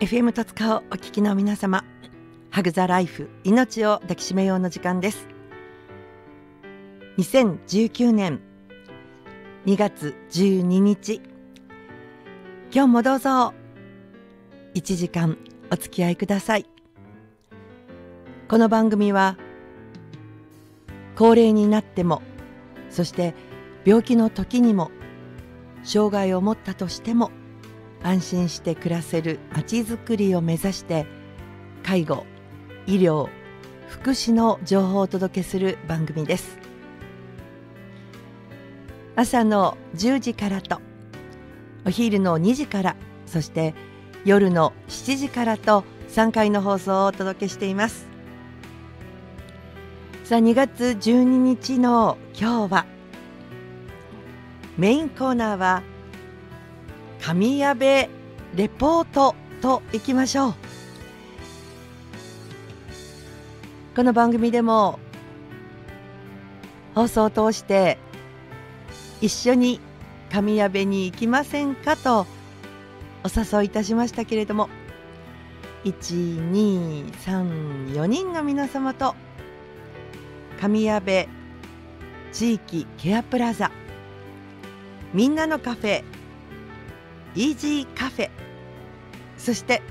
FM 戸塚をお聞きの皆様ハグザライフ命を抱きしめようの時間です。2019年2月12日今日もどうぞ。1時間お付き合いください。この番組は高齢になってもそして病気の時にも障害を持ったとしても安心して暮らせるまちづくりを目指して介護医療福祉の情報をお届けする番組です。朝の10時からとお昼の2時からそして夜の7時からと3回の放送をお届けしています。さあ2月12日の今日はメインコーナーは神谷部レポートといきましょう。この番組でも放送を通して一緒に神谷部に行きませんかとお誘いいたしましたけれども1234人の皆様と神谷部地域ケアプラザ。みんなのカフェイージーカフェ。そして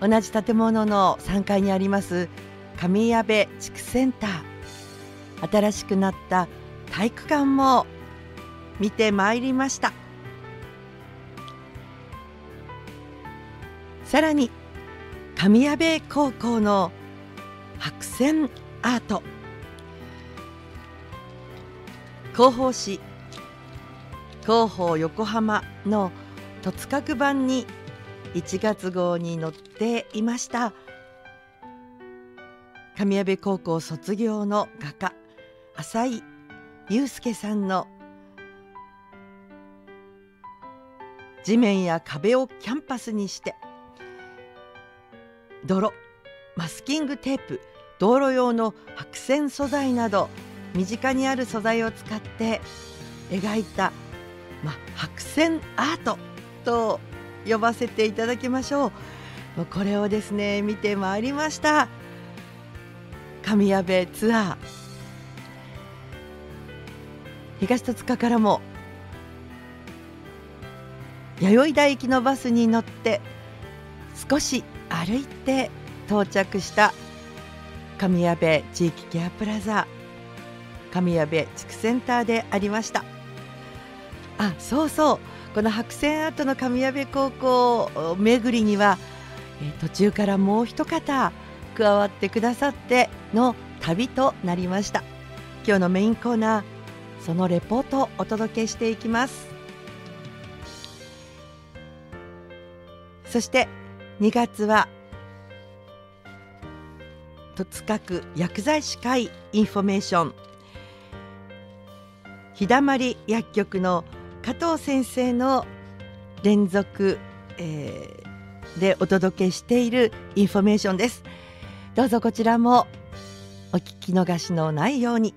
同じ建物の3階にあります神谷部地区センター。新しくなった体育館も見てまいりました。さらに神谷部高校の白線アート。広報誌広報横浜の戸塚区版に1月号に載っていました。神谷部高校卒業の画家浅井祐介さんの地面や壁をキャンパスにして泥マスキングテープ道路用の白線素材など身近にある素材を使って描いた、まあ、白線アートと呼ばせていただきましょう。もうこれをですね見てまいりました。神谷部ツアー。東戸塚からも弥生台行きのバスに乗って少し歩いて到着した神谷部地域ケアプラザ。神谷部地区センターでありました。あそうそう。この白線アートの神谷部高校巡りには、え途中からもう一方加わってくださっての旅となりました。今日のメインコーナーそのレポートをお届けしていきます。そして2月は戸塚区薬剤師会インフォメーション。日だまり薬局の佐藤先生の連続、えー、でお届けしているインフォメーションです。どうぞこちらもお聞き逃しのないように。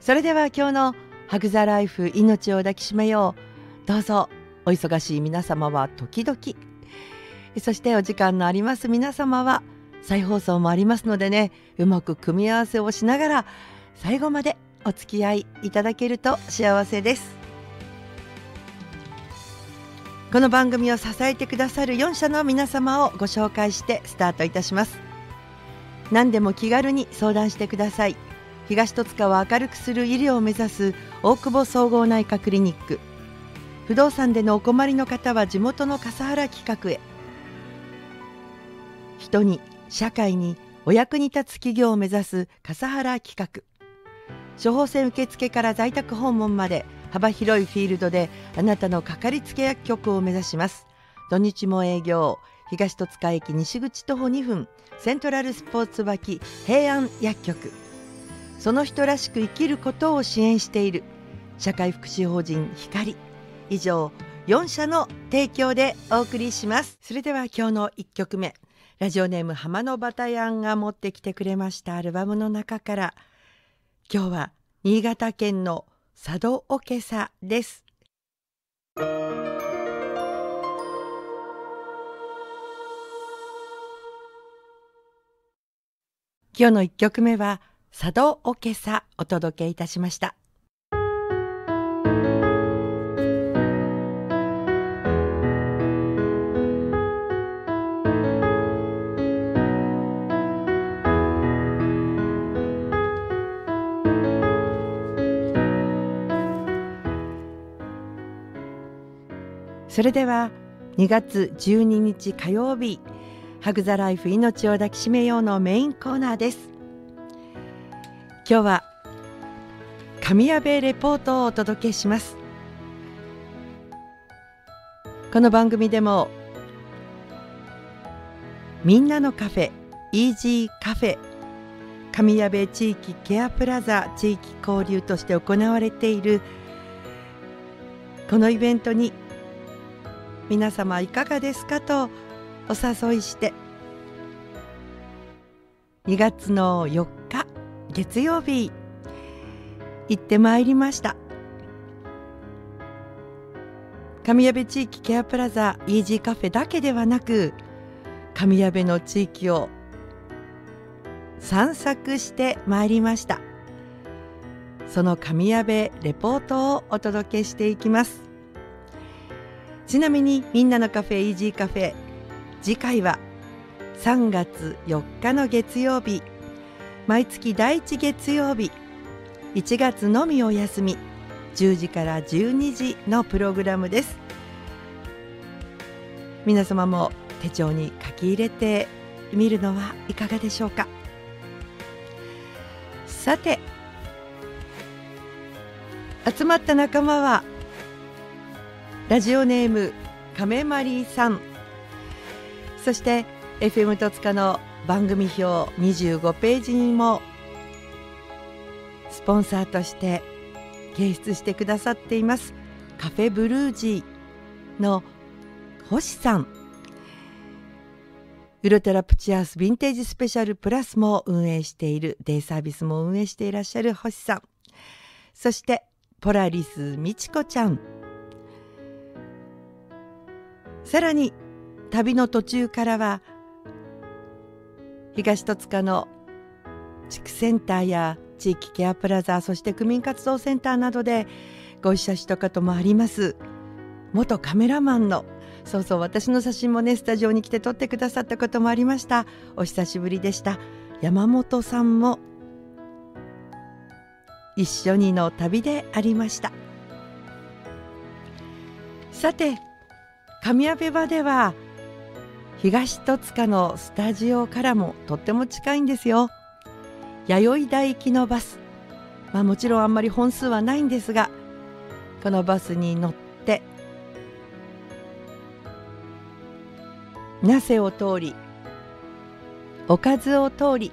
それでは今日のハグザライフ命を抱きしめよう。どうぞお忙しい皆様は時々。そしてお時間のあります。皆様は再放送もありますのでねうまく組み合わせをしながら最後までお付き合いいただけると幸せです。この番組を支えてくださる4社の皆様をご紹介してスタートいたします。何でも気軽に相談してください。東戸塚を明るくする医療を目指す大久保総合内科クリニック。不動産でのお困りの方は地元の笠原企画へ。人に社会にお役に立つ企業を目指す笠原企画。処方箋受付から在宅訪問まで幅広いフィールドであなたのかかりつけ薬局を目指します。土日も営業東戸塚駅西口徒歩2分セントラルスポーツ脇平安薬局。その人らしく生きることを支援している社会福祉法人光。以上4社の提供でお送りします。それでは今日の1曲目。ラジオネーム浜野バタヤンが持ってきてくれましたアルバムの中から今日は新潟県の佐渡おけさです。今日の一曲目は佐渡おけさお届けいたしました。それでは2月12日火曜日ハグザライフ命を抱きしめようのメインコーナーです。今日は神谷部レポートをお届けします。この番組でもみんなのカフェイージーカフェ神谷部地域ケアプラザ地域交流として行われているこのイベントに皆様いかがですかとお誘いして。2月の4日月曜日行ってまいりました。神谷部地域ケアプラザイージーカフェだけではなく神谷部の地域を散策してまいりました。その神谷部レポートをお届けしていきます。ちなみにみんなのカフェイージーカフェ次回は3月4日の月曜日毎月第1月曜日1月のみお休み10時から12時のプログラムです。皆様も手帳に書き入れてみるのはいかがでしょうか。さて集まった仲間はラジオネーム亀マリーさん。そして FM 戸塚の番組表25ページにもスポンサーとして掲出してくださっていますカフェブルージーの星さん。ウルトラプチアースヴィンテージスペシャルプラスも運営しているデイサービスも運営していらっしゃる星さん。そしてポラリスみちこちゃん。さらに旅の途中からは東戸塚の地区センターや地域ケアプラザそして区民活動センターなどでご一緒したこともあります。元カメラマンのそうそう私の写真もねスタジオに来て撮ってくださったこともありました。お久しぶりでした。山本さんも一緒にの旅でありました。さて神谷部場では東戸塚のスタジオからもとっても近いんですよ。弥生台行きのバス。まあもちろんあんまり本数はないんですがこのバスに乗って那瀬を通りおかずを通り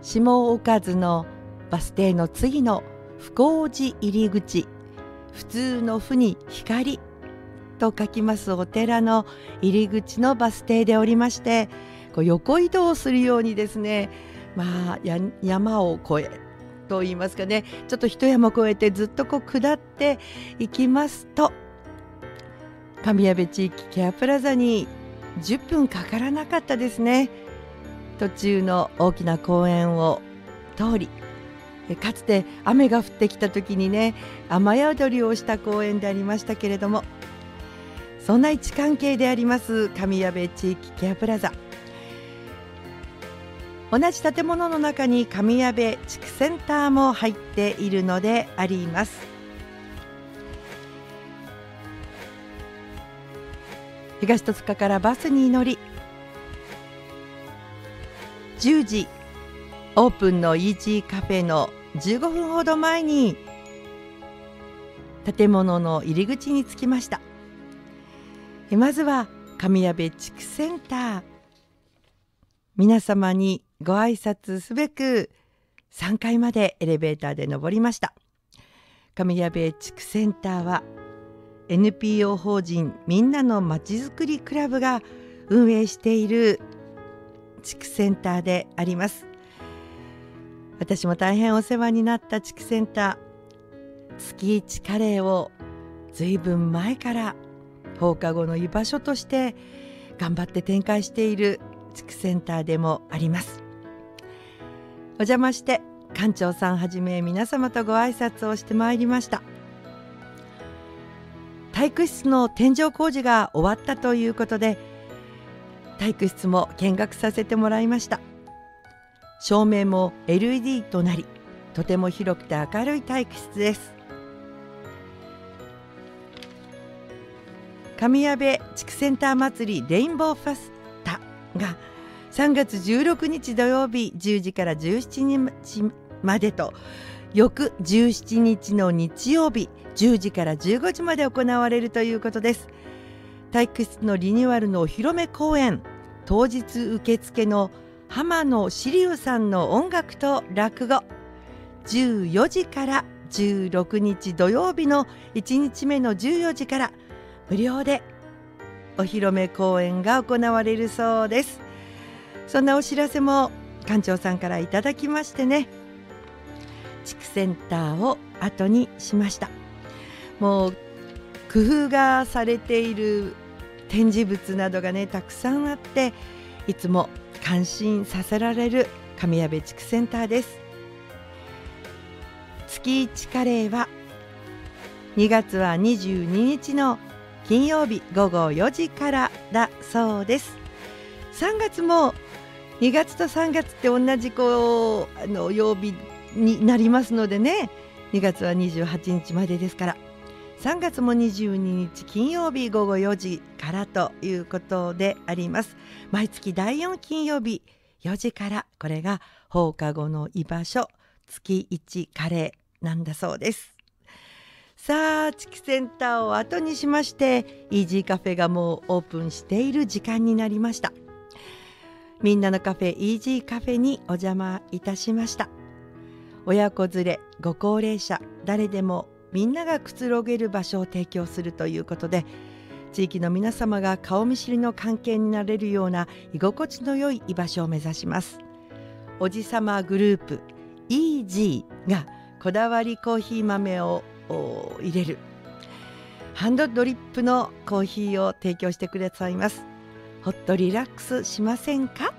下おかずのバス停の次の福寺入り口普通の「ふ」に光と書きますお寺の入り口のバス停でおりましてこう横移動するようにですねまあ山を越えと言いますかねちょっと一山越えてずっとこう下っていきますと神谷部地域ケアプラザに10分かからなかったですね。途中の大きな公園を通りかつて雨が降ってきた時にね雨宿りをした公園でありましたけれどもそんな位置関係であります神谷部地域ケアプラザ。同じ建物の中に神谷部地区センターも入っているのであります。東戸塚からバスに乗り10時オープンのイージーカフェの15分ほど前に建物の入り口に着きました。まずは神谷部地区センター。皆様にご挨拶すべく3階までエレベーターで登りました。神谷部地区センターは NPO 法人みんなのまちづくりクラブが運営している地区センターであります。私も大変お世話になった地区センター。月一カレーをずいぶん前から放課後の居場所として頑張って展開している地区センターでもあります。お邪魔して館長さんはじめ皆様とご挨拶をしてまいりました。体育室の天井工事が終わったということで体育室も見学させてもらいました。照明も LED となりとても広くて明るい体育室です。神谷部地区センター祭りレインボーファスタが3月16日土曜日10時から17日までと翌17日の日曜日10時から15時まで行われるということです。体育室のリニューアルのお披露目公演当日受付の浜野志龍さんの音楽と落語14時から16日土曜日の1日目の14時から無料でお披露目公演が行われるそうです。そんなお知らせも館長さんからいただきましてね。地区センターを後にしました。もう工夫がされている展示物などがねたくさんあっていつも感心させられる神谷部地区センターです。月一カレーは2月は22日の金曜日午後4時からだそうです。3月も2月と3月って同じこうあの曜日になりますのでね。2月は28日までですから。3月も22日金曜日午後4時からということであります。毎月第4金曜日4時から。これが放課後の居場所。月1カレーなんだそうです。さあ地区センターを後にしましてイージーカフェがもうオープンしている時間になりました。みんなのカフェイージーカフェにお邪魔いたしました。親子連れご高齢者誰でもみんながくつろげる場所を提供するということで地域の皆様が顔見知りの関係になれるような居心地の良い居場所を目指します。おじさまグループ EG がこだわりコーヒー豆を入れる。ハンドドリップのコーヒーを提供してくださいます。ほっとリラックスしませんか？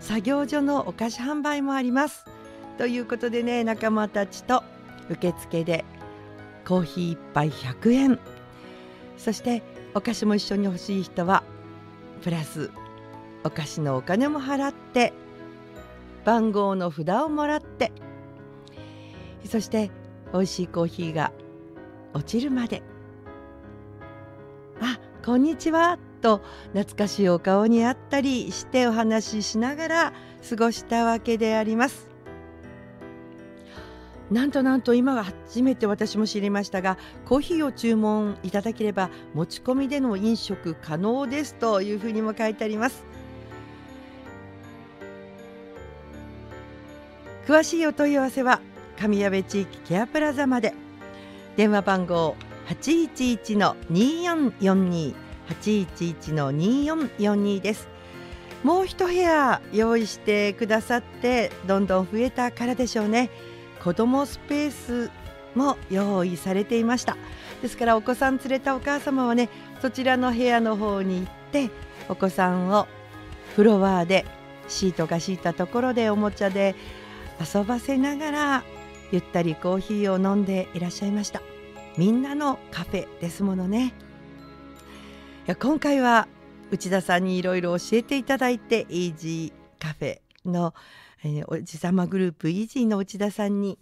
作業所のお菓子販売もあります。ということでね仲間たちと受付でコーヒー1杯100円。そしてお菓子も一緒に欲しい人はプラスお菓子のお金も払って番号の札をもらって。そして美味しいコーヒーが落ちるまで。あこんにちは。と懐かしいお顔にあったりしてお話ししながら過ごしたわけであります。なんとなんと今は初めて私も知りましたがコーヒーを注文いただければ持ち込みでの飲食可能ですというふうにも書いてあります。詳しいお問い合わせは神谷部地域ケアプラザまで。電話番号811の2442 811の2442です。もう一部屋用意してくださってどんどん増えたからでしょうね。子どもスペースも用意されていました。ですからお子さん連れたお母様はねそちらの部屋の方に行ってお子さんをフロアでシートが敷いたところでおもちゃで遊ばせながらゆったりコーヒーを飲んでいらっしゃいました。みんなのカフェですものね。いや今回は内田さんにいろいろ教えていただいてイージーカフェのえー、おじさまグループイージーの内田さんに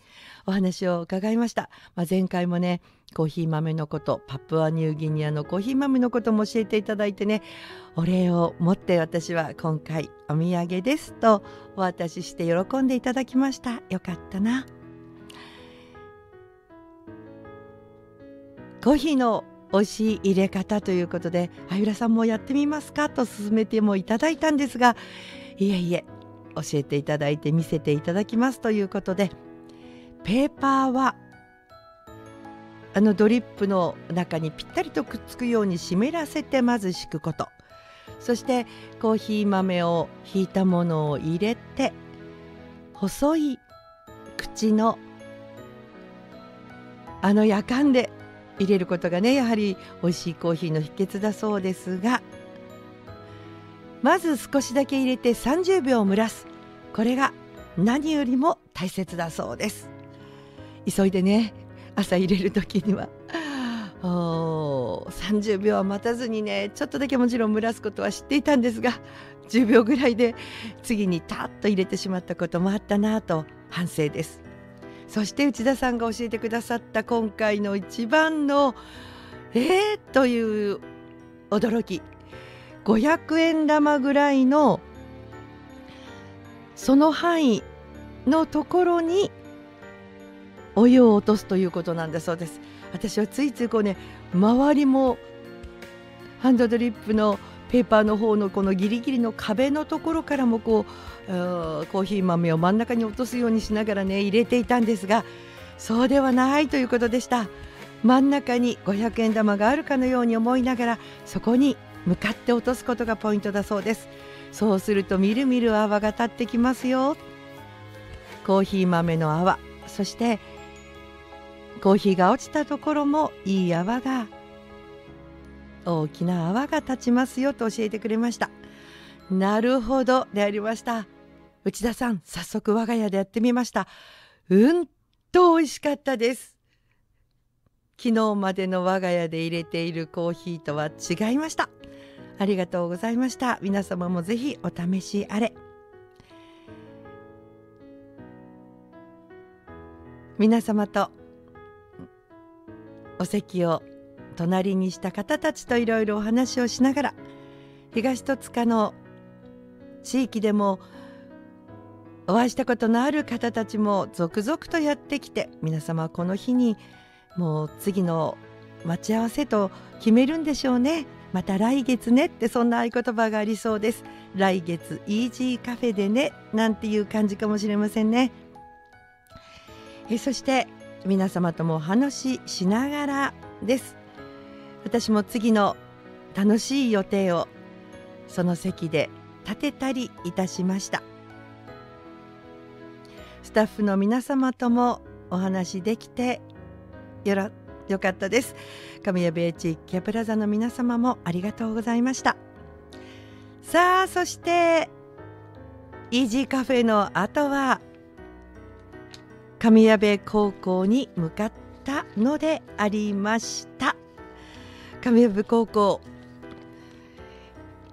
お話を伺いました、まあ、前回もねコーヒー豆のことパプアニューギニアのコーヒー豆のことも教えていただいてねお礼を持って私は今回お土産ですとお渡しして喜んでいただきました。よかったな。コーヒーの美味し入れ方ということであゆらさんもやってみますかと勧めてもいただいたんですがいえいえ教えていただいて見せていただきますということでペーパーはあのドリップの中にぴったりとくっつくように湿らせてまず敷くこと。そしてコーヒー豆をひいたものを入れて細い口のあのやかんで入れることがねやはり美味しいコーヒーの秘訣だそうですがまず少しだけ入れて30秒蒸らす。これが何よりも大切だそうです。急いでね朝入れる時には30秒は待たずにねちょっとだけもちろん蒸らすことは知っていたんですが10秒ぐらいで次にタッと入れてしまったこともあったなと反省です。そして内田さんが教えてくださった今回の一番のえー、という驚き。500円玉ぐらいのその範囲のところにお湯を落とすということなんだそうです。私はついついこうね周りもハンドドリップのペーパーの方のこのギリギリの壁のところからもこうコーヒー豆を真ん中に落とすようにしながらね入れていたんですがそうではないということでした。真ん中に500円玉があるかのように思いながらそこに向かって落とすことがポイントだそうです。そうするとみるみる泡が立ってきますよ。コーヒー豆の泡そしてコーヒーが落ちたところもいい泡が大きな泡が立ちますよと教えてくれました。なるほどでありました。内田さん早速我が家でやってみました。うんと美味しかったです。昨日までの我が家で入れているコーヒーとは違いました。ありがとうございました。皆様もぜひお試しあれ。皆様とお席を隣にした方たちといろいろお話をしながら東戸塚の地域でもお会いしたことのある方たちも続々とやってきて皆様はこの日にもう次の待ち合わせと決めるんでしょうね。また来月ねってそんな合言葉がありそうです。来月イージーカフェでねなんていう感じかもしれませんね。えそして皆様ともお話ししながらです。私も次の楽しい予定をその席で立てたりいたしました。タッフの皆様ともお話できてよろよかったです。神谷ベイチキャプラザの皆様もありがとうございました。さあそしてイージーカフェの後は神谷部高校に向かったのでありました。神谷部高校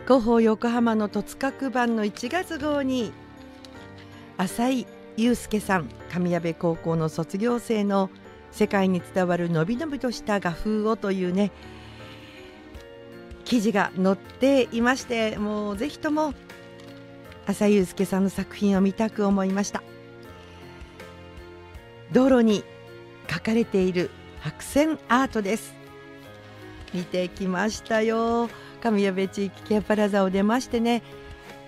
広報横浜の戸塚区版の1月号に浅井祐介さん神谷部高校の卒業生の世界に伝わるのびのびとした画風をというね記事が載っていましてもうぜひとも浅井祐介さんの作品を見たく思いました。道路に書かれている白線アートです。見てきましたよ。神谷部地域ケアプラザを出ましてね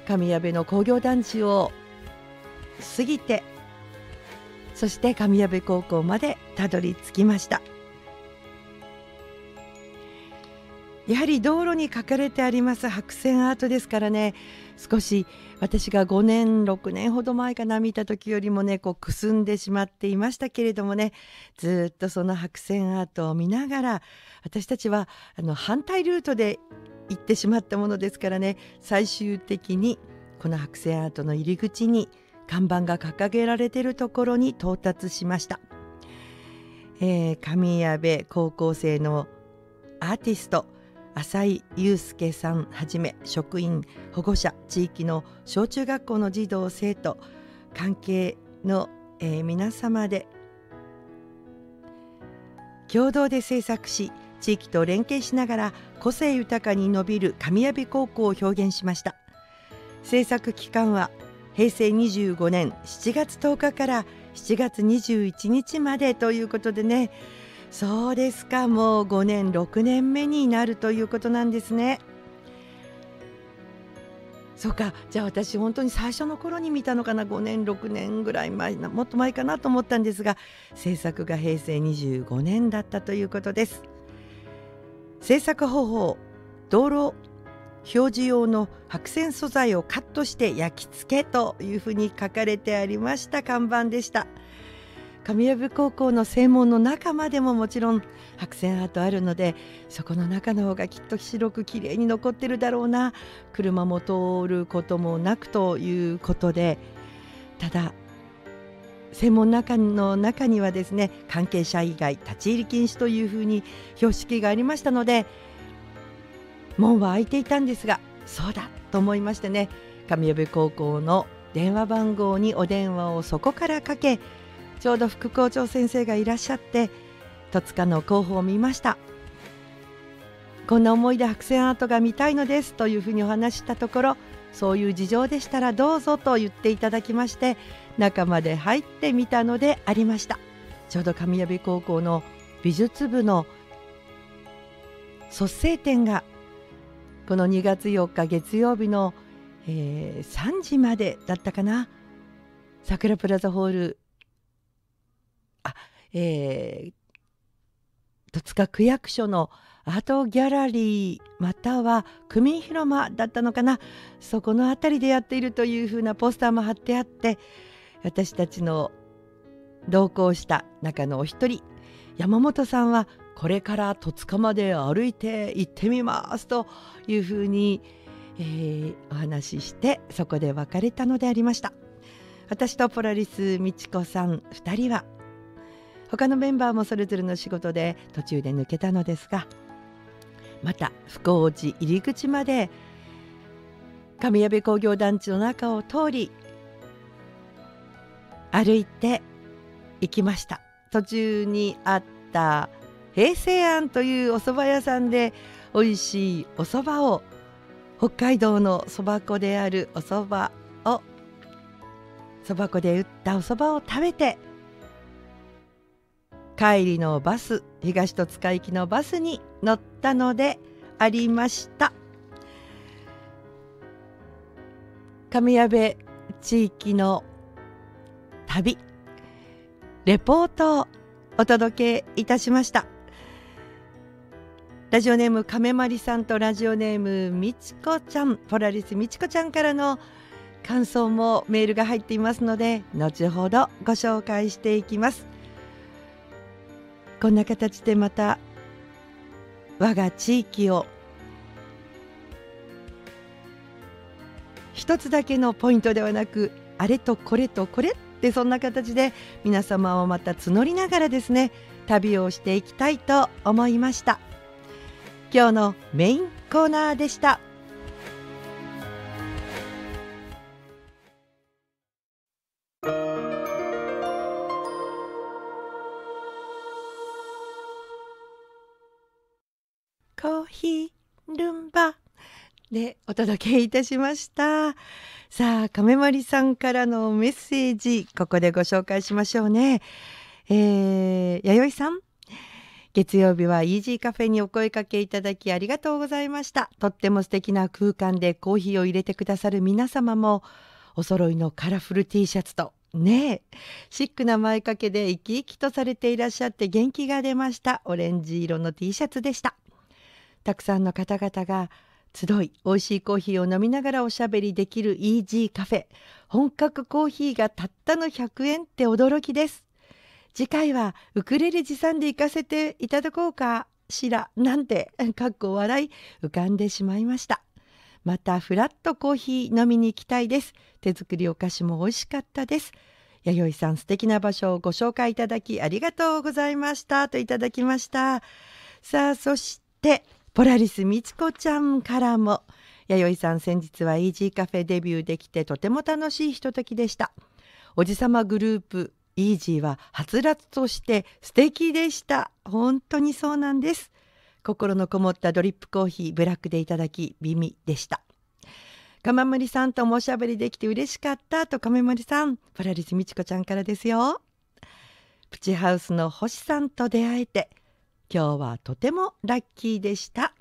神谷部の工業団地を過ぎてそして神谷部高校までたどり着きました。やはり道路に書かれてあります白線アートですからね少し私が5年6年ほど前かな見た時よりもねこうくすんでしまっていましたけれどもねずっとその白線アートを見ながら私たちはあの反対ルートで行ってしまったものですからね最終的にこの白線アートの入り口に看板が掲げられているところに到達しました、えー、神谷部高校生のアーティスト浅井祐介さんはじめ職員保護者地域の小中学校の児童生徒関係の、えー、皆様で共同で制作し地域と連携しながら個性豊かに伸びる神谷部高校を表現しました。制作期間は平成25年7月10日から7月21日までということでね。そうですか。もう5年6年目になるということなんですね。そうか。じゃあ私本当に最初の頃に見たのかな。5年6年ぐらい前もっと前かなと思ったんですが制作が平成25年だったということです。制作方法道路表示用の白線素材をカットして焼き付けというふうに書かれてありました看板でした。上藪高校の正門の中までももちろん白線アートあるのでそこの中の方がきっと白く綺麗に残ってるだろうな。車も通ることもなくということでただ専門中の中にはですね関係者以外立ち入り禁止というふうに標識がありましたので門は開いていたんですがそうだと思いましてね上藪高校の電話番号にお電話をそこからかけちょうど副校長先生がいらっしゃって戸塚の広報を見ました。こんな思いで白線アートが見たいのですというふうにお話したところそういう事情でしたらどうぞと言っていただきまして中まで入ってみたのでありました。ちょうど神谷高校の美術部の卒生展がこの2月4日月曜日の、えー、3時までだったかな。桜プラザホール。あえー、戸塚区役所のアートギャラリーまたは区民広間だったのかな。そこの辺りでやっているというふうなポスターも貼ってあって私たちの同行した中のお一人山本さんはこれから戸塚まで歩いて行ってみます。というふうに、えー、お話ししてそこで別れたのでありました。私とポラリス美智子さん2人は他のメンバーもそれぞれの仕事で途中で抜けたのですがまた福王寺入り口まで神谷部工業団地の中を通り歩いて行きました。途中にあった平成庵というお蕎麦屋さんで美味しいお蕎麦を北海道のそば粉であるお蕎麦をそば粉で打ったお蕎麦を食べて帰りのバス東戸塚行きのバスに乗ったのでありました。神谷部地域の旅レポートをお届けいたしました。ラジオネーム亀まりさんとラジオネームみちこちゃんポラリスみちこちゃんからの感想もメールが入っていますので後ほどご紹介していきます。こんな形でまた我が地域を一つだけのポイントではなくあれとこれとこれってそんな形で皆様をまた募りながらですね旅をしていきたいと思いました。今日のメインコーナーでした。コーヒールンバ。でお届けいたしました。さあ亀森さんからのメッセージここでご紹介しましょうね。えー、弥生さん。月曜日はイージーカフェにお声かけいただきありがとうございました。とっても素敵な空間でコーヒーを入れてくださる皆様もお揃いのカラフル T シャツとねえシックな前掛けで生き生きとされていらっしゃって元気が出ました。オレンジ色の T シャツでした。たくさんの方々が集い美味しいコーヒーを飲みながらおしゃべりできるイージーカフェ。本格コーヒーがたったの100円って驚きです。次回はウクレレ持参で行かせていただこうかしらなんて かっこ笑い浮かんでしまいました。またフラットコーヒー飲みに行きたいです。手作りお菓子も美味しかったです。弥生さん素敵な場所をご紹介いただきありがとうございました。といただきました。さあそしてポラリスみちこちゃんからも。弥生さん先日はイージーカフェデビューできてとても楽しいひとときでした。おじさまグループイージーははつらつとして素敵でした。本当にそうなんです。心のこもったドリップコーヒーブラックでいただき美味でした。亀森さんともおしゃべりできて嬉しかったと亀森さん。ポラリスみちこちゃんからですよ。プチハウスの星さんと出会えて今日はとてもラッキーでした。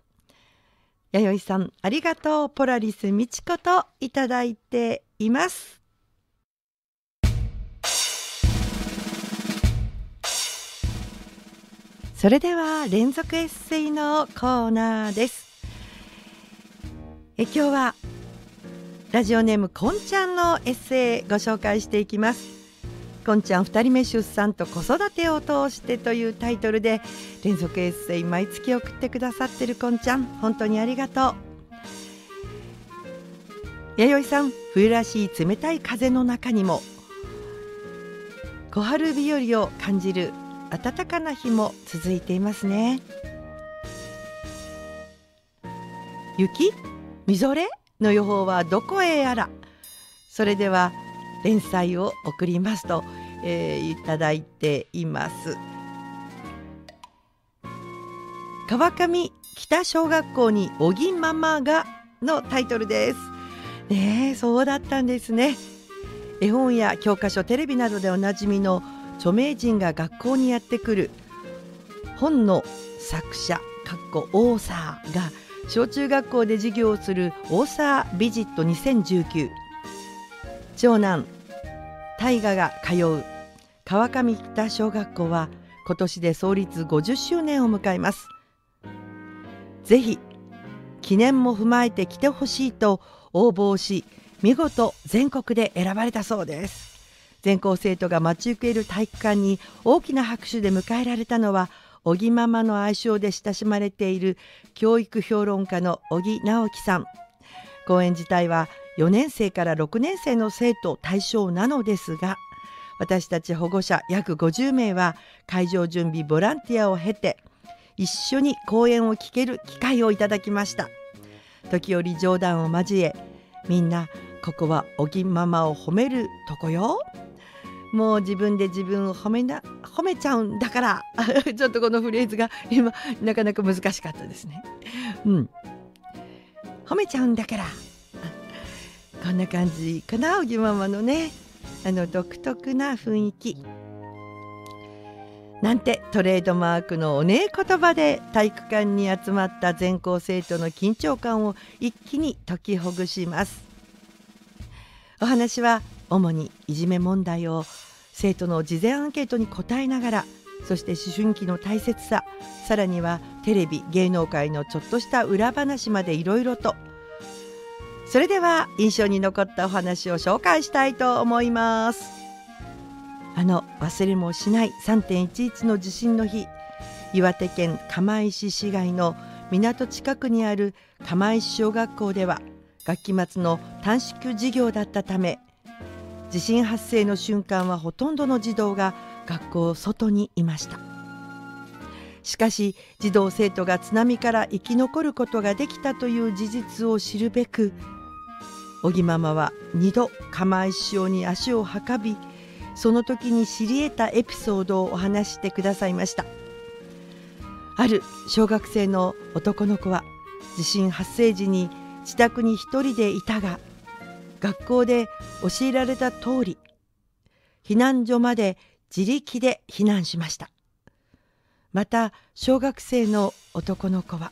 弥生さんありがとう。ポラリスみちこといただいています。それでは連続エッセイのコーナーです。え今日はラジオネームこんちゃんのエッセイご紹介していきます。こんちゃん2人目出産と子育てを通してというタイトルで連続エッセイ毎月送ってくださってるこんちゃん。本当にありがとう。弥生さん冬らしい冷たい風の中にも小春日和を感じる暖かな日も続いていますね。雪？みぞれ？の予報はどこへやら。それでは連載を送りますと、えー、いただいています。川上北小学校におぎママがのタイトルです。ねそうだったんですね。絵本や教科書テレビなどでおなじみの著名人が学校にやってくる。本の作者かっこオーサーが小中学校で授業をするオーサービジット2019長男大河が通う川上北小学校は今年で創立50周年を迎えます。ぜひ記念も踏まえて来てほしいと応募し見事全国で選ばれたそうです。全校生徒が待ち受ける体育館に大きな拍手で迎えられたのは小木ママの愛称で親しまれている教育評論家の小木直樹さん。講演自体は4年生から6年生の生徒対象なのですが私たち保護者約50名は会場準備ボランティアを経て一緒に講演を聞ける機会をいただきました。時折冗談を交えみんなここはおぎママを褒めるとこよ。もう自分で自分を褒めな褒めちゃうんだから ちょっとこのフレーズが 今なかなか難しかったですね。うん。褒めちゃうんだから。こんな感じかなおぎママのね。あの独特な雰囲気。なんてトレードマークのおねえ言葉で体育館に集まった全校生徒の緊張感を一気に解きほぐします。お話は主にいじめ問題を生徒の事前アンケートに答えながらそして思春期の大切ささらにはテレビ芸能界のちょっとした裏話までいろいろと。それでは印象に残ったお話を紹介したいと思います。あの忘れもしない3.11の地震の日岩手県釜石市街の港近くにある釜石小学校では学期末の短縮授業だったため地震発生の瞬間はほとんどの児童が学校外にいました。しかし児童生徒が津波から生き残ることができたという事実を知るべく小木ママは2度釜石小に足を運びその時に知り得たエピソードをお話してくださいました。ある小学生の男の子は地震発生時に自宅に一人でいたが学校で教えられた通り避難所まで自力で避難しました。また小学生の男の子は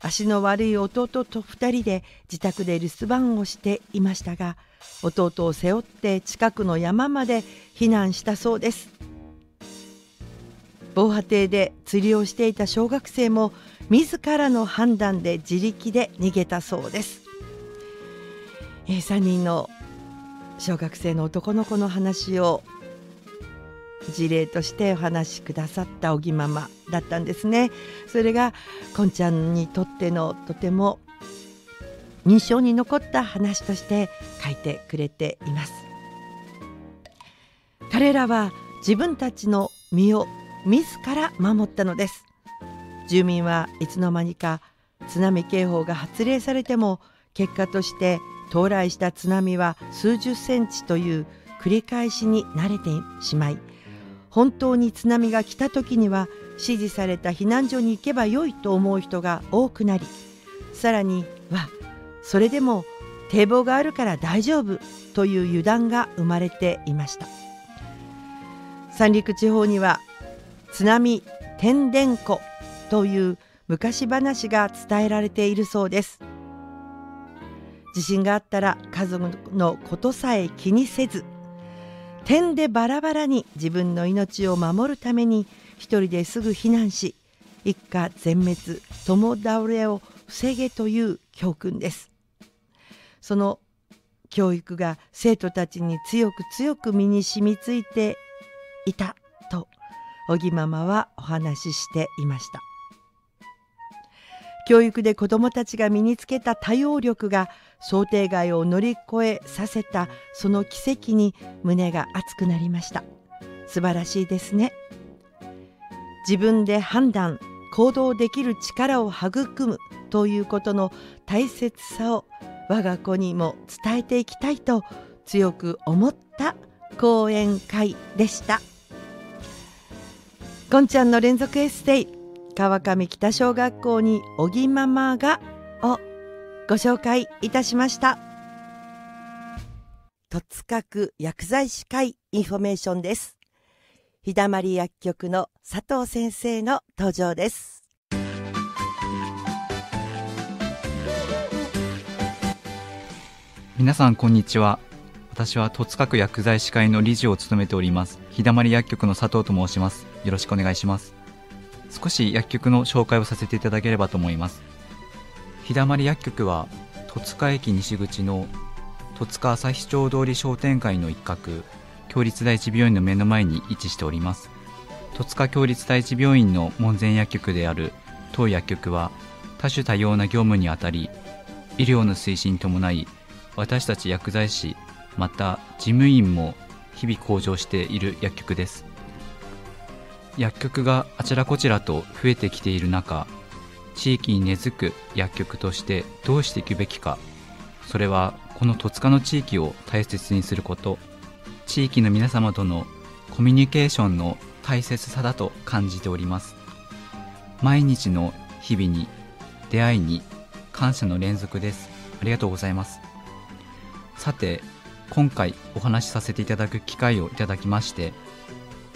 足の悪い弟と2人で自宅で留守番をしていましたが弟を背負って近くの山まで避難したそうです。防波堤で釣りをしていた小学生も自らの判断で自力で逃げたそうです、えー、3人の小学生の男の子の話を事例としてお話しくださった小木ママだったんですね。それがこんちゃんにとってのとても印象に残った話として書いてくれています。彼らは自分たちの身を自ら守ったのです。住民はいつの間にか津波警報が発令されても結果として到来した津波は数十センチという繰り返しに慣れてしまい本当に津波が来た時には指示された避難所に行けばよいと思う人が多くなりさらにはそれでも堤防があるから大丈夫という油断が生まれていました。三陸地方には津波天然湖という昔話が伝えられているそうです。地震があったら家族のことさえ気にせず点でバラバラに自分の命を守るために一人ですぐ避難し一家全滅共倒れを防げという教訓です。その教育が生徒たちに強く強く身に染みついていたと小木ママはお話ししていました。教育で子どもたちが身につけた対応力が想定外を乗り越えさせたその奇跡に胸が熱くなりました。素晴らしいですね。自分で判断行動できる力を育むということの大切さを我が子にも伝えていきたいと強く思った講演会でした。こんちゃんの連続エッセイ川上北小学校におぎママがご紹介いたしました。戸塚区薬剤師会インフォメーションです。日だまり薬局の佐藤先生の登場です。皆さんこんにちは。私は戸塚区薬剤師会の理事を務めております。日だまり薬局の佐藤と申します。よろしくお願いします。少し薬局の紹介をさせていただければと思います。日だまり薬局は戸塚駅西口の戸塚朝日町通り商店街の一角共立第一病院の目の前に位置しております。戸塚共立第一病院の門前薬局である当薬局は多種多様な業務にあたり医療の推進に伴い私たち薬剤師また事務員も日々向上している薬局です。薬局があちらこちらと増えてきている中地域に根付く薬局としてどうしていくべきか。それはこの戸塚の地域を大切にすること。地域の皆様とのコミュニケーションの大切さだと感じております。毎日の日々に出会いに感謝の連続です。ありがとうございます。さて今回お話しさせていただく機会をいただきまして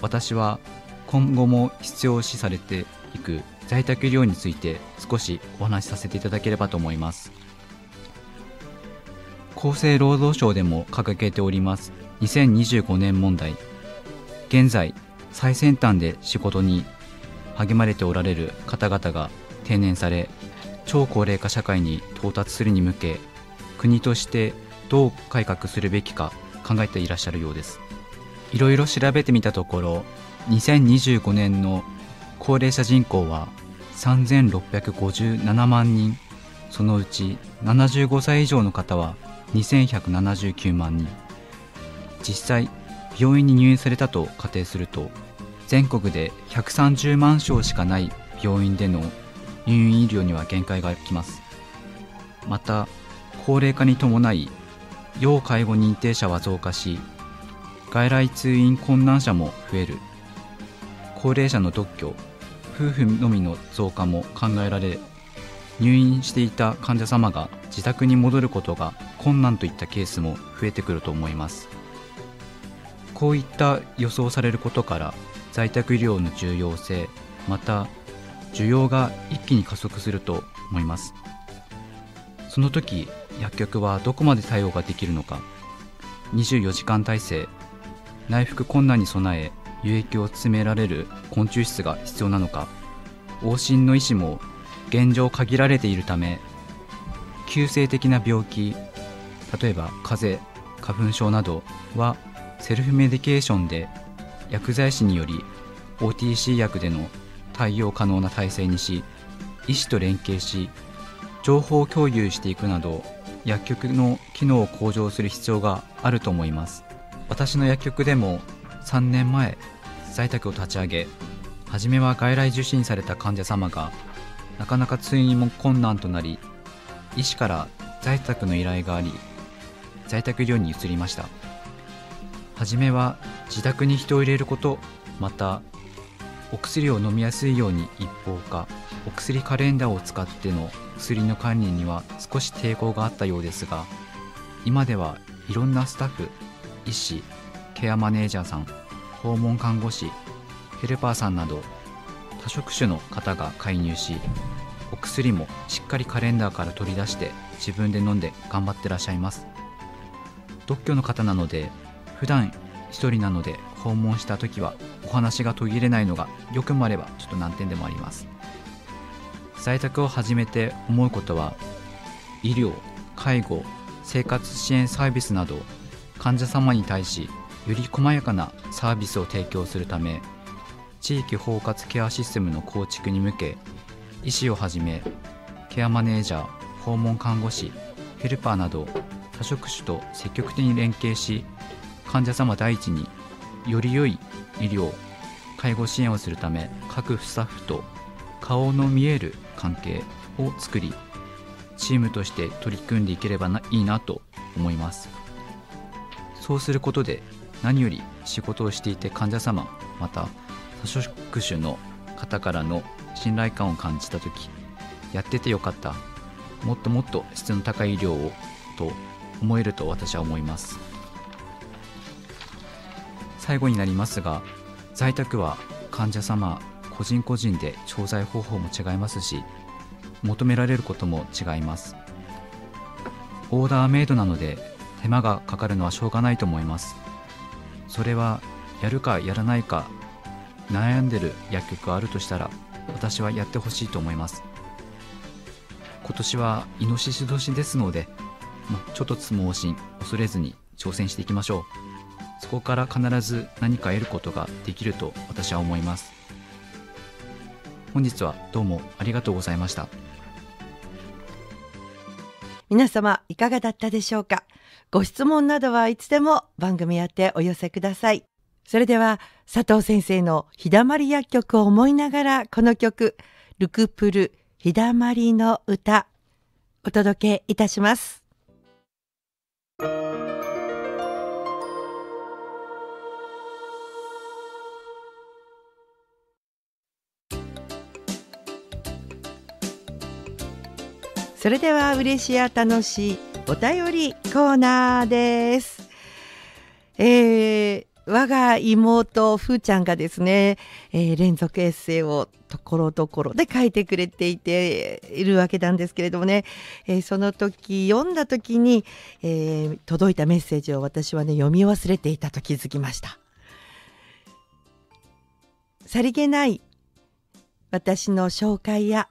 私は今後も必要視されていく在宅医療について少しお話しさせていただければと思います。厚生労働省でも掲げております2025年問題。現在最先端で仕事に励まれておられる方々が定年され超高齢化社会に到達するに向け国としてどう改革するべきか考えていらっしゃるようです。いろいろ調べてみたところ2025年の高齢者人口は3657万人。そのうち75歳以上の方は2179万人。実際病院に入院されたと仮定すると全国で130万床しかない病院での入院医療には限界がきます。また高齢化に伴い要介護認定者は増加し外来通院困難者も増える。高齢者の独居夫婦のみの増加も考えられ入院していた患者様が自宅に戻ることが困難といったケースも増えてくると思います。こういった予想されることから在宅医療の重要性また需要が一気に加速すると思います。その時薬局はどこまで対応ができるのか。24時間体制内服困難に備え輸液を詰められる昆虫室が必要なのか。往診の医師も現状限られているため急性的な病気例えば風邪花粉症などはセルフメディケーションで薬剤師により OTC 薬での対応可能な体制にし医師と連携し情報共有していくなど薬局の機能を向上する必要があると思います。私の薬局でも3年前在宅を立ち上げ初めは外来受診された患者様がなかなか通院も困難となり医師から在宅の依頼があり在宅医療に移りました。初めは自宅に人を入れることまたお薬を飲みやすいように一方化お薬カレンダーを使っての薬の管理には少し抵抗があったようですが今ではいろんなスタッフ医師ケアマネージャーさん訪問看護師ヘルパーさんなど多職種の方が介入しお薬もしっかりカレンダーから取り出して自分で飲んで頑張ってらっしゃいます。独居の方なので普段一人なので訪問した時はお話が途切れないのがよくもあればちょっと難点でもあります。在宅を始めて思うことは医療介護生活支援サービスなど患者様に対しより細やかなサービスを提供するため地域包括ケアシステムの構築に向け医師をはじめケアマネージャー訪問看護師ヘルパーなど多職種と積極的に連携し患者様第一により良い医療介護支援をするため各スタッフと顔の見える関係を作りチームとして取り組んでいければいいなと思います。そうすることで何より仕事をしていて患者様また多職種の方からの信頼感を感じた時やっててよかった。もっともっと質の高い医療をと思えると私は思います。最後になりますが在宅は患者様個人個人で調剤方法も違いますし求められることも違います。オーダーメイドなので手間がかかるのはしょうがないと思います。それはやるかやらないか悩んでる薬局があるとしたら私はやってほしいと思います。今年はイノシシ年ですので、まちょっとつ盲信恐れずに挑戦していきましょう。そこから必ず何か得ることができると私は思います。本日はどうもありがとうございました。皆様いかがだったでしょうか？ご質問などはいつでも番組やってお寄せください。それでは佐藤先生の日だまり薬局を思いながらこの曲ルクプル日だまりの歌お届けいたします。それでは嬉しや楽しいお便りコーナーです。えー、我が妹ふーちゃんがですね、えー、連続エッセイをところどころで書いてくれていているわけなんですけれどもね、えー、その時読んだ時に、えー、届いたメッセージを私はね読み忘れていたと気づきました。さりげない私の紹介や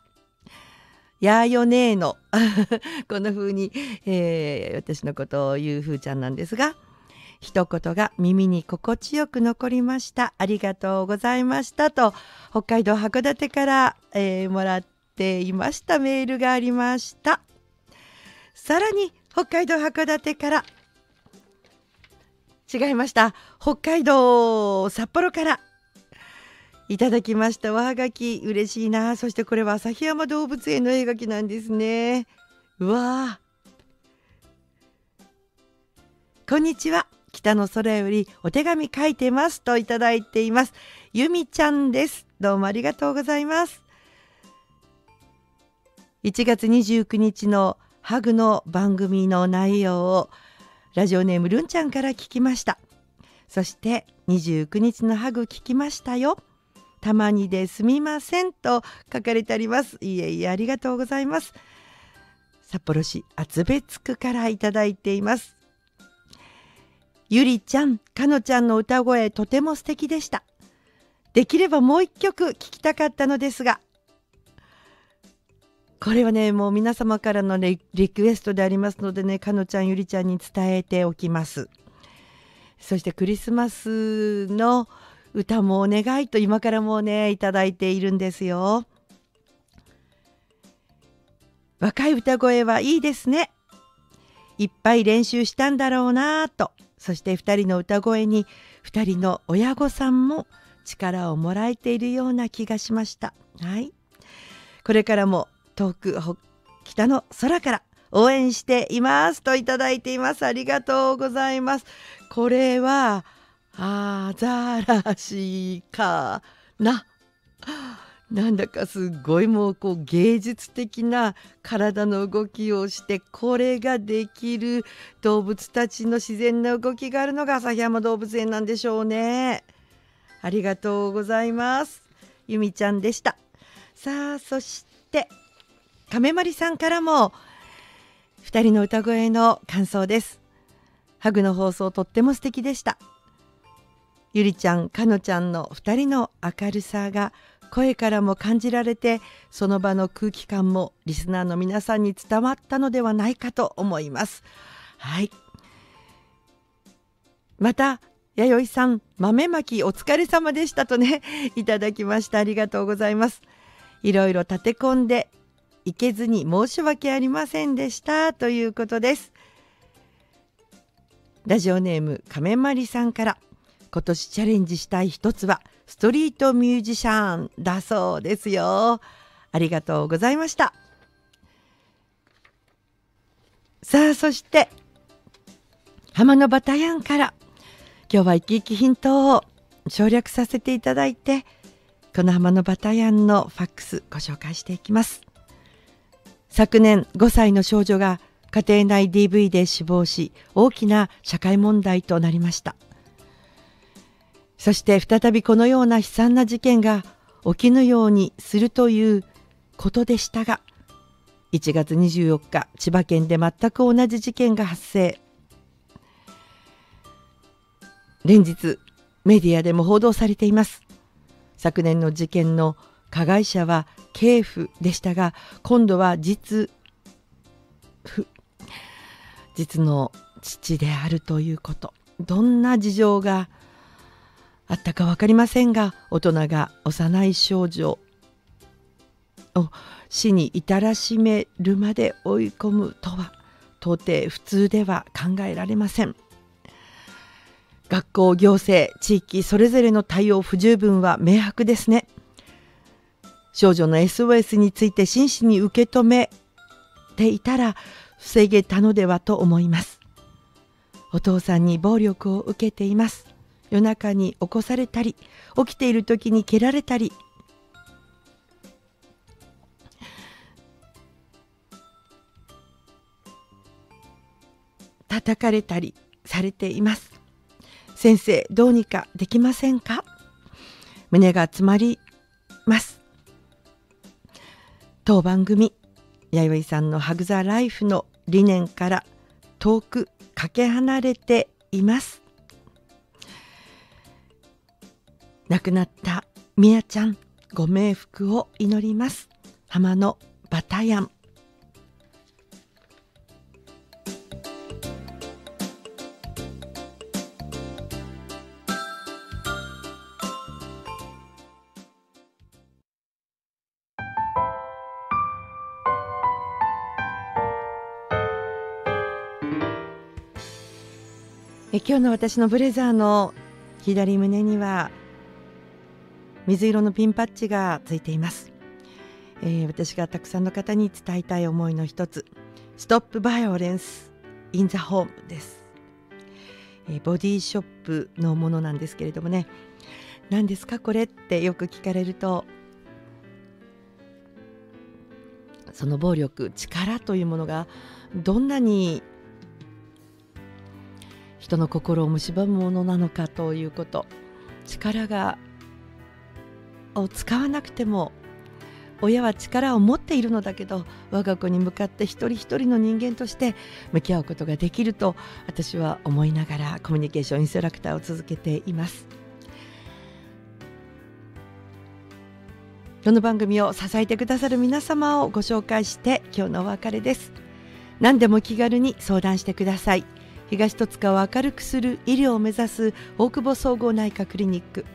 やーよねーの。こんな風に、えー、私のことを言うふーちゃんなんですが一言が耳に心地よく残りました。ありがとうございました。と北海道函館から、えー、もらっていましたメールがありました。さらに北海道函館から。違いました。北海道札幌から。いただきました。おはがき嬉しいな。そしてこれは旭山動物園の絵描きなんですね。うわこんにちは。北の空よりお手紙書いてますといただいています。ゆみちゃんです。どうもありがとうございます。1月29日のハグの番組の内容をラジオネームるんちゃんから聞きました。そして29日のハグ聞きましたよ。たまにですみませんと書かれてあります。いえいえありがとうございます。札幌市厚別区からいただいています。ゆりちゃんかのちゃんの歌声とても素敵でした。できればもう一曲聞きたかったのですが。これはねもう皆様からのリクエストでありますのでねかのちゃんゆりちゃんに伝えておきます。そしてクリスマスの歌もお願いと今からもうねいただいているんですよ。若い歌声はいいですね。いっぱい練習したんだろうなと。そして2人の歌声に2人の親御さんも力をもらえているような気がしました。はい。これからも遠く北の空から応援していますといただいています。ありがとうございます。これはアザラシかな。なんだかすごいもうこう芸術的な体の動きをしてこれができる動物たちの自然な動きがあるのが旭山動物園なんでしょうね。ありがとうございます。ゆみちゃんでした。さあそして亀まりさんからも2人の歌声の感想です。ハグの放送とっても素敵でした。ゆりちゃんかのちゃんの2人の明るさが声からも感じられてその場の空気感もリスナーの皆さんに伝わったのではないかと思います。はい。また弥生さん豆まきお疲れ様でしたとね いただきました。ありがとうございます。いろいろ立て込んでいけずに申し訳ありませんでした。ということです。ラジオネーム亀まりさんから。今年チャレンジしたい一つはストリートミュージシャンだそうですよ。ありがとうございました。さあそして浜のバタヤンから今日は生き生きヒントを省略させていただいてこの浜のバタヤンのファックスご紹介していきます。昨年5歳の少女が家庭内 DV で死亡し大きな社会問題となりました。そして再びこのような悲惨な事件が起きぬようにするということでしたが1月24日千葉県で全く同じ事件が発生。連日メディアでも報道されています。昨年の事件の加害者は警府でしたが今度は実実の父であるということ。どんな事情があったか分かりませんが大人が幼い少女を死に至らしめるまで追い込むとは到底普通では考えられません。学校行政地域それぞれの対応不十分は明白ですね。少女の SOS について真摯に受け止めていたら防げたのではと思います。お父さんに暴力を受けています。夜中に起こされたり起きている時に蹴られたり。叩かれたりされています。先生どうにかできませんか？胸が詰まります。当番組弥生さんのハグザライフの理念から遠くかけ離れています。亡くなったみやちゃんご冥福を祈ります。浜のバタヤン。え今日の私のブレザーの左胸には水色のピンパッチがついています、えー、私がたくさんの方に伝えたい思いの一つストップバイオレンスインザホームです、えー、ボディショップのものなんですけれどもね。何ですかこれってよく聞かれるとその暴力力というものがどんなに人の心を蝕むものなのかということ力がを使わなくても親は力を持っているのだけど我が子に向かって一人一人の人間として向き合うことができると私は思いながらコミュニケーションインストラクターを続けています。この番組を支えてくださる皆様をご紹介して今日のお別れです。何でも気軽に相談してください。東戸塚を明るくする医療を目指す大久保総合内科クリニック。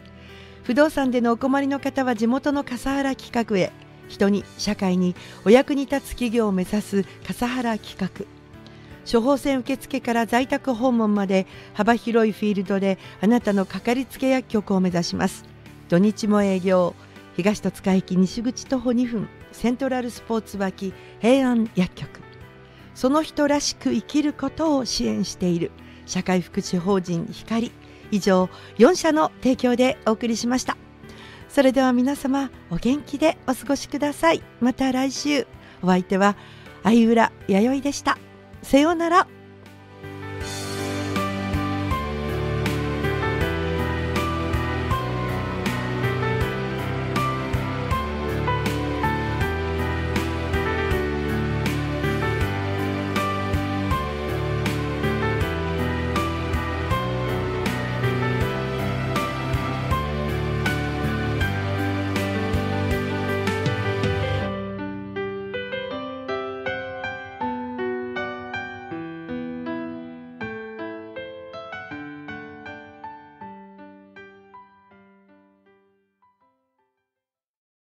不動産でのお困りの方は地元の笠原企画へ。人に社会にお役に立つ企業を目指す笠原企画。処方箋受付から在宅訪問まで幅広いフィールドであなたのかかりつけ薬局を目指します。土日も営業。東戸塚駅西口徒歩2分。セントラルスポーツ脇平安薬局。その人らしく生きることを支援している。社会福祉法人光以上4社の提供でお送りしました。それでは皆様お元気でお過ごしください。また来週。お相手は相浦弥生でした。さようなら。